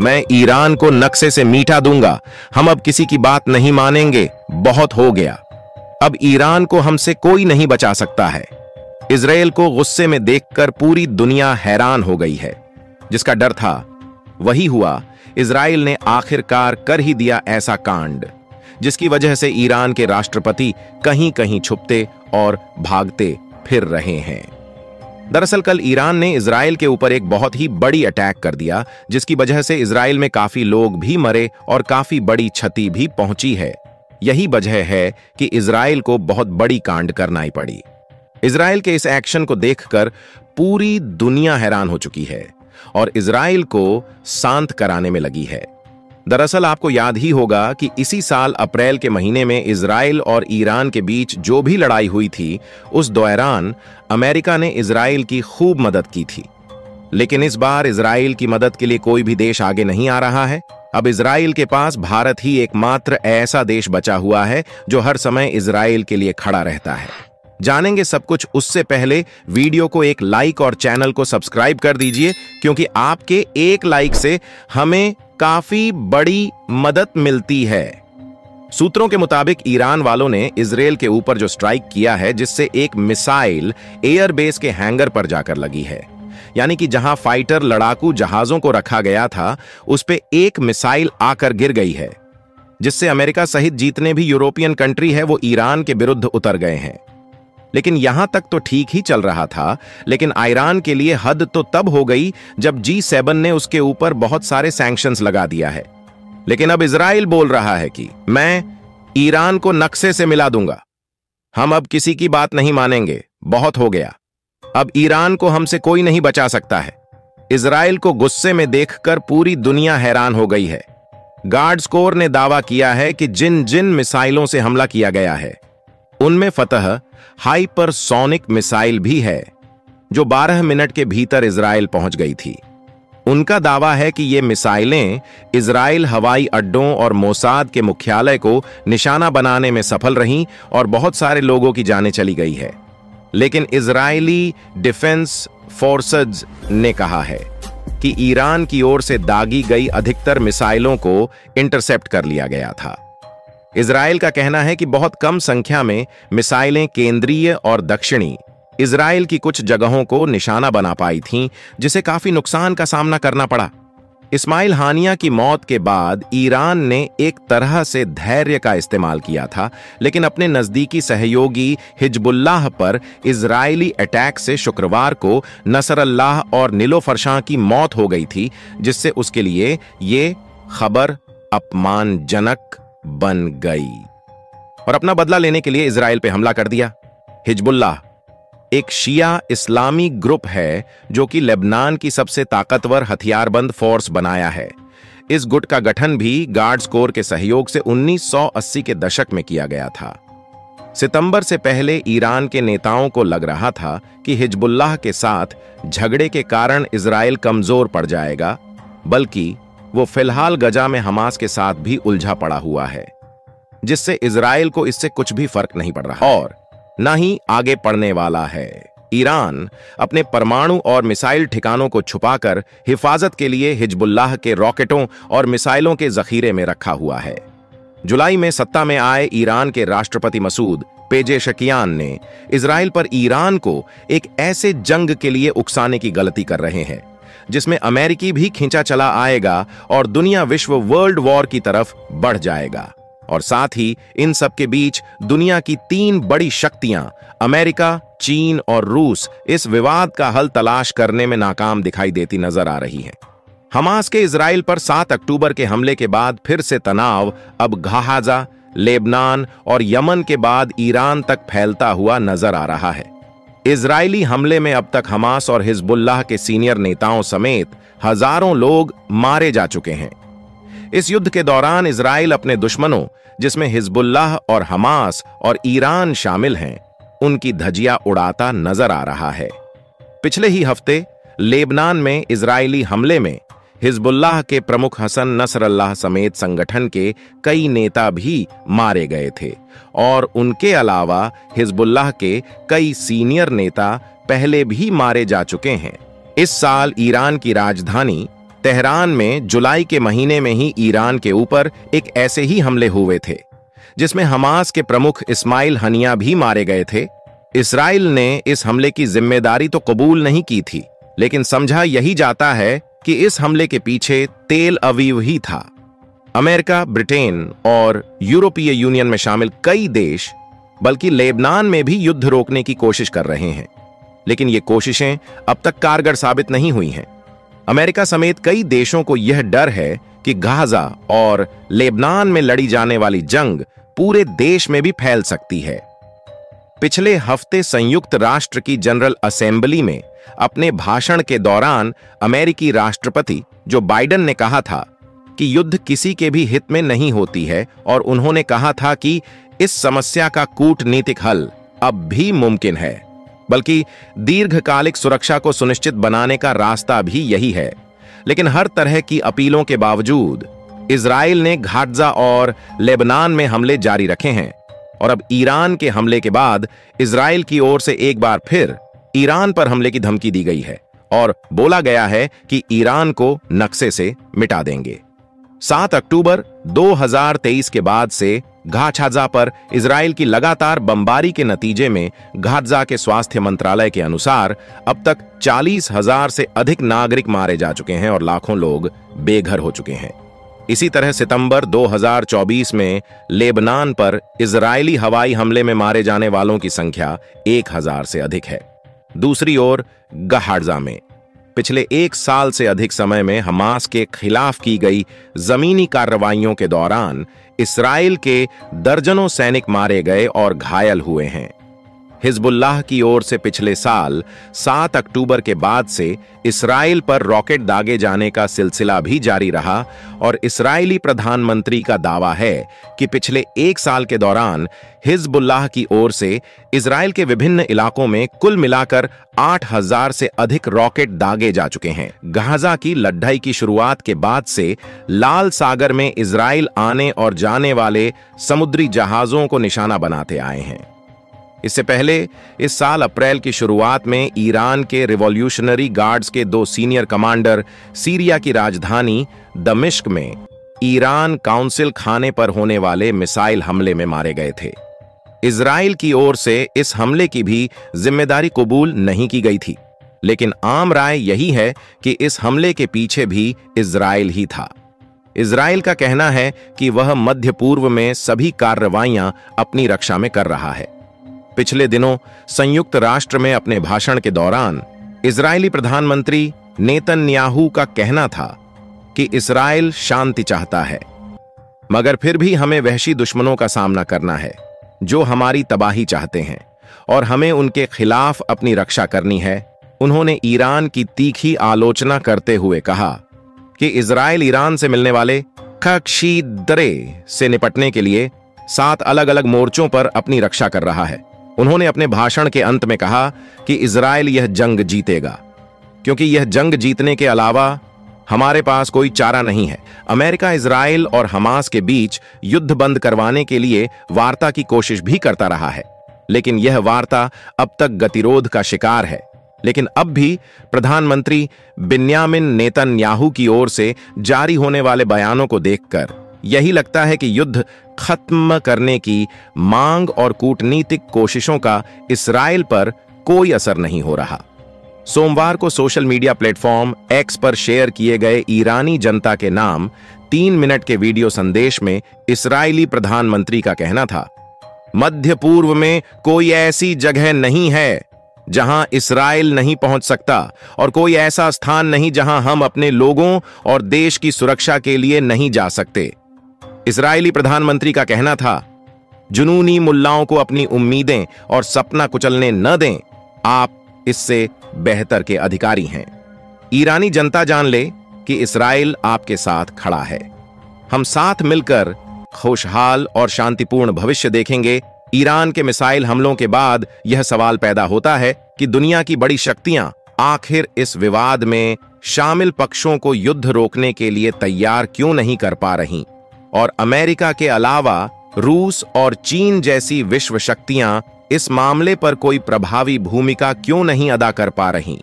मैं ईरान को नक्शे से मीठा दूँगा। हम अब किसी की बात नहीं मानेंगे। बहुत हो गया। अब ईरान को हमसे कोई नहीं बचा सकता है। इसराइल को गुस्से में देखकर पूरी दुनिया हैरान हो गई है। जिसका डर था, वही हुआ, इसराइल ने आखिरकार कर ही दिया ऐसा कांड, जिसकी वजह से ईरान के राष्ट्रपति कहीं कहीं छुपते और भागते फिर रहे हैं। दरअसल कल ईरान ने इसराइल के ऊपर एक बहुत ही बड़ी अटैक कर दिया, जिसकी वजह से इसराइल में काफ़ी लोग भी मरे और काफ़ी बड़ी क्षति भी पहुँची है। यही वजह है कि इसराइल को बहुत बड़ी कांड करना पड़ी। इसराइल के इस एक्शन को देखकर पूरी दुनिया हैरान हो चुकी है और इसराइल को शांत कराने में लगी है। दरअसल आपको याद ही होगा कि इसी साल अप्रैल के महीने में इसराइल और ईरान के बीच जो भी लड़ाई हुई थी, उस दौरान अमेरिका ने इसराइल की खूब मदद की थी। लेकिन इस बार इसराइल की मदद के लिए कोई भी देश आगे नहीं आ रहा है। अब इसराइल के पास भारत ही एकमात्र ऐसा देश बचा हुआ है, जो हर समय इसराइल के लिए खड़ा रहता है। जानेंगे सब कुछ उससे पहले, वीडियो को एक लाइक और चैनल को सब्सक्राइब कर दीजिए, क्योंकि आपके एक लाइक से हमें काफ़ी बड़ी मदद मिलती है। सूत्रों के मुताबिक ईरान वालों ने इसराइल के ऊपर जो स्ट्राइक किया है, जिससे एक मिसाइल एयरबेस के हैंगर पर जाकर लगी है। यानी कि जहाँ फाइटर लड़ाकू जहाजों को रखा गया था, उस पर एक मिसाइल आकर गिर गई है, जिससे अमेरिका सहित जितने भी यूरोपियन कंट्री है, वो ईरान के विरुद्ध उतर गए हैं। लेकिन यहाँ तक तो ठीक ही चल रहा था, लेकिन ईरान के लिए हद तो तब हो गई जब जी सेवन ने उसके ऊपर बहुत सारे सैंक्शंस लगा दिया है। लेकिन अब इसराइल बोल रहा है कि मैं ईरान को नक्शे से मिला दूँगा। हम अब किसी की बात नहीं मानेंगे, बहुत हो गया। अब ईरान को हमसे कोई नहीं बचा सकता है। इसराइल को गुस्से में देखकर पूरी दुनिया हैरान हो गई है। गार्ड्स कोर ने दावा किया है कि जिन जिन मिसाइलों से हमला किया गया है, उनमें फतह हाइपरसोनिक मिसाइल भी है, जो 12 मिनट के भीतर इसराइल पहुँच गई थी। उनका दावा है कि ये मिसाइलें इसराइल हवाई अड्डों और मोसाद के मुख्यालय को निशाना बनाने में सफल रहीं और बहुत सारे लोगों की जाने चली गई है। लेकिन इजरायली डिफेंस फोर्सेज ने कहा है कि ईरान की ओर से दागी गई अधिकतर मिसाइलों को इंटरसेप्ट कर लिया गया था। इसराइल का कहना है कि बहुत कम संख्या में मिसाइलें केंद्रीय और दक्षिणी। इसराइल की कुछ जगहों को निशाना बना पाई थीं, जिसे काफ़ी नुकसान का सामना करना पड़ा। इस्माइल हानिया की मौत के बाद ईरान ने एक तरह से धैर्य का इस्तेमाल किया था, लेकिन अपने नजदीकी सहयोगी हिजबुल्लाह पर इजरायली अटैक से शुक्रवार को नसरल्लाह और निलोफरशां की मौत हो गई थी, जिससे उसके लिए ये खबर अपमानजनक बन गई। और अपना बदला लेने के लिए इसराइल पे हमला कर दिया। हिजबुल्लाह एक शिया इस्लामी ग्रुप है जो कि लेबनान की सबसे ताकतवर हथियारबंद फोर्स बनाया है। इस गुट का गठन भी गार्ड्स कोर के सहयोग से 1980 के दशक में किया गया था। सितंबर से पहले ईरान के नेताओं को लग रहा था कि हिजबुल्लाह के साथ झगड़े के कारण इसराइल कमज़ोर पड़ जाएगा, बल्कि वो फ़िलहाल गजा में हमास के साथ भी उलझा पड़ा हुआ है, जिससे इसराइल को इससे कुछ भी फ़र्क नहीं पड़ रहा और न ही आगे पड़ने वाला है। ईरान अपने परमाणु और मिसाइल ठिकानों को छुपाकर हिफाजत के लिए हिजबुल्लाह के रॉकेटों और मिसाइलों के जखीरे में रखा हुआ है। जुलाई में सत्ता में आए ईरान के राष्ट्रपति मसूद पेजे शकियान ने इसराइल पर ईरान को एक ऐसे जंग के लिए उकसाने की गलती कर रहे हैं। जिसमें अमेरिकी भी खींचा चला आएगा और दुनिया विश्व वर्ल्ड वॉर की तरफ़ बढ़ जाएगा। और साथ ही इन सब के बीच दुनिया की तीन बड़ी शक्तियाँ, अमेरिका, चीन और रूस, इस विवाद का हल तलाश करने में नाकाम दिखाई देती नज़र आ रही हैं। हमास के इसराइल पर 7 अक्टूबर के हमले के बाद फिर से तनाव, अब घाहाजा, लेबनान और यमन के बाद ईरान तक फैलता हुआ नज़र आ रहा है। इजरायली हमले में अब तक हमास और हिजबुल्लाह के सीनियर नेताओं समेत हज़ारों लोग मारे जा चुके हैं। इस युद्ध के दौरान इसराइल अपने दुश्मनों, जिसमें हिजबुल्लाह और हमास और ईरान शामिल हैं, उनकी धजिया उड़ाता नज़र आ रहा है। पिछले ही हफ़्ते लेबनान में इसराइली हमले में हिजबुल्लाह के प्रमुख हसन नसरल्लाह समेत संगठन के कई नेता भी मारे गए थे। और उनके अलावा हिजबुल्लाह के कई सीनियर नेता पहले भी मारे जा चुके हैं। इस साल ईरान की राजधानी तेहरान में जुलाई के महीने में ही ईरान के ऊपर एक ऐसे ही हमले हुए थे, जिसमें हमास के प्रमुख इस्माइल हनिया भी मारे गए थे। इसराइल ने इस हमले की ज़िम्मेदारी तो कबूल नहीं की थी, लेकिन समझा यही जाता है कि इस हमले के पीछे तेल अवीव ही था। अमेरिका, ब्रिटेन और यूरोपीय यूनियन में शामिल कई देश, बल्कि लेबनान में भी युद्ध रोकने की कोशिश कर रहे हैं। लेकिन ये कोशिशें अब तक कारगर साबित नहीं हुई हैं। अमेरिका समेत कई देशों को यह डर है कि गाजा और लेबनान में लड़ी जाने वाली जंग पूरे देश में भी फैल सकती है। पिछले हफ़्ते संयुक्त राष्ट्र की जनरल असेंबली में अपने भाषण के दौरान अमेरिकी राष्ट्रपति, जो बाइडन ने कहा था कि युद्ध किसी के भी हित में नहीं होती है और उन्होंने कहा था कि इस समस्या का कूटनीतिक हल अब भी मुमकिन है, बल्कि दीर्घकालिक सुरक्षा को सुनिश्चित बनाने का रास्ता भी यही है। लेकिन हर तरह की अपीलों के बावजूद इसराइल ने घाटजा और लेबनान में हमले जारी रखे हैं और अब ईरान के हमले के बाद इसराइल की ओर से एक बार फिर ईरान पर हमले की धमकी दी गई है और बोला गया है कि ईरान को नक्शे से मिटा देंगे। 7 अक्टूबर 2023 के बाद से घाछाजा पर इसराइल की लगातार बमबारी के नतीजे में घाटजा के स्वास्थ्य मंत्रालय के अनुसार अब तक चालीस हज़ार से अधिक नागरिक मारे जा चुके हैं और लाखों लोग बेघर हो चुके हैं। इसी तरह सितंबर 2024 में लेबनान पर इजरायली हवाई हमले में मारे जाने वालों की संख्या एक हज़ार से अधिक है। दूसरी ओर, गहाड़जा में। पिछले एक साल से अधिक समय में हमास के खिलाफ की गई जमीनी कार्रवाइयों के दौरान इसराइल के दर्जनों सैनिक मारे गए और घायल हुए हैं। हिजबुल्लाह की ओर से पिछले साल 7 अक्टूबर के बाद से इसराइल पर रॉकेट दागे जाने का सिलसिला भी जारी रहा और इसराइली प्रधानमंत्री का दावा है कि पिछले एक साल के दौरान हिजबुल्लाह की ओर से इसराइल के विभिन्न इलाकों में कुल मिलाकर 8000 से अधिक रॉकेट दागे जा चुके हैं। गाजा की लड़ाई की शुरुआत के बाद से लाल सागर में इसराइल आने और जाने वाले समुद्री जहाजों को निशाना बनाते आए हैं। इससे पहले इस साल अप्रैल की शुरुआत में ईरान के रिवॉल्यूशनरी गार्ड्स के दो सीनियर कमांडर सीरिया की राजधानी दमिश्क में ईरान काउंसिल खाने पर होने वाले मिसाइल हमले में मारे गए थे। इसराइल की ओर से इस हमले की भी ज़िम्मेदारी कबूल नहीं की गई थी। लेकिन आम राय यही है कि इस हमले के पीछे भी इसराइल ही था। इसराइल का कहना है कि वह मध्य पूर्व में सभी कार्रवाइयाँ अपनी रक्षा में कर रहा है। पिछले दिनों संयुक्त राष्ट्र में अपने भाषण के दौरान इजरायली प्रधानमंत्री नेतन्याहू का कहना था कि इसराइल शांति चाहता है, मगर फिर भी हमें वहशी दुश्मनों का सामना करना है, जो हमारी तबाही चाहते हैं, और हमें उनके खिलाफ अपनी रक्षा करनी है, उन्होंने ईरान की तीखी आलोचना करते हुए कहा कि इसराइल ईरान से मिलने वाले खक्षी दरे से निपटने के लिए सात अलग अलग मोर्चों पर अपनी रक्षा कर रहा है। उन्होंने अपने भाषण के अंत में कहा कि इसराइल यह जंग जीतेगा, क्योंकि यह जंग जीतने के अलावा हमारे पास कोई चारा नहीं है। अमेरिका इसराइल और हमास के बीच युद्ध बंद करवाने के लिए वार्ता की कोशिश भी करता रहा है, लेकिन यह वार्ता अब तक गतिरोध का शिकार है। लेकिन अब भी प्रधानमंत्री बिन्यामिन नेतन्याहू की ओर से जारी होने वाले बयानों को देखकर यही लगता है कि युद्ध खत्म करने की मांग और कूटनीतिक कोशिशों का इसराइल पर कोई असर नहीं हो रहा। सोमवार को सोशल मीडिया प्लेटफॉर्म एक्स पर शेयर किए गए ईरानी जनता के नाम तीन मिनट के वीडियो संदेश में इसराइली प्रधानमंत्री का कहना था, मध्य पूर्व में कोई ऐसी जगह नहीं है जहाँ इसराइल नहीं पहुँच सकता और कोई ऐसा स्थान नहीं जहाँ हम अपने लोगों और देश की सुरक्षा के लिए नहीं जा सकते। इसराइली प्रधानमंत्री का कहना था, जुनूनी मुल्लाओं को अपनी उम्मीदें और सपना कुचलने न दें। आप इससे बेहतर के अधिकारी हैं। ईरानी जनता जान ले कि इसराइल आपके साथ खड़ा है। हम साथ मिलकर खुशहाल और शांतिपूर्ण भविष्य देखेंगे। ईरान के मिसाइल हमलों के बाद यह सवाल पैदा होता है कि दुनिया की बड़ी शक्तियाँ आखिर इस विवाद में शामिल पक्षों को युद्ध रोकने के लिए तैयार क्यों नहीं कर पा रही। और अमेरिका के अलावा रूस और चीन जैसी विश्व शक्तियाँ इस मामले पर कोई प्रभावी भूमिका क्यों नहीं अदा कर पा रही?